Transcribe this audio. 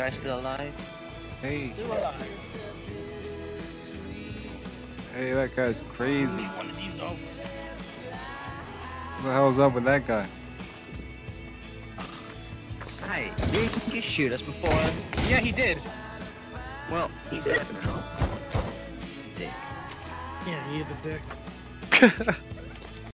guy still alive? Hey, Still hey, that guy's crazy. What the hell's up with that guy? Hey, you, can shoot us before? Yeah, he did. Well, he's dead now. Dick. Yeah, he's is a dick.